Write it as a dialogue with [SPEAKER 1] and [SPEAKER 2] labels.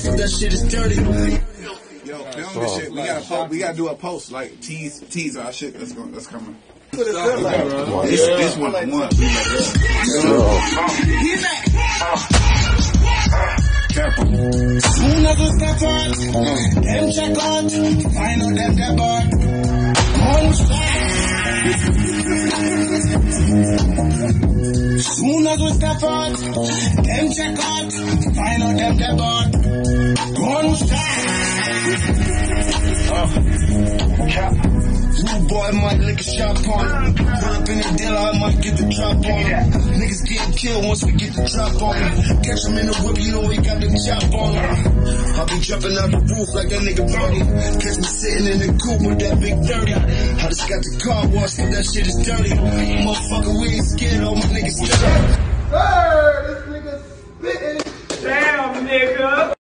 [SPEAKER 1] but that shit is dirty.
[SPEAKER 2] Yo, film this shit. We gotta post, we gotta do a post like tease tease our shit that's going that's coming.
[SPEAKER 3] What it feel like?
[SPEAKER 2] This this one one. Careful.
[SPEAKER 1] Soon as we step out, them check out, find out them get bought. One Soon we them check out, find out them get bought. Gun Rude oh, boy might lick a shot on. Pull up in the dealer, I might get the drop on him. Niggas getting killed once we get the drop on him. Catch him in the whip, you know we got the chop on him. I be jumping out the roof like that nigga Brody. Catch me sitting in the coupe with that big 30. I just got the car washed, but that shit is dirty. Motherfucker, we ain't scared, all my niggas dirty.
[SPEAKER 3] Hey, this nigga spitting.
[SPEAKER 4] Damn, nigga.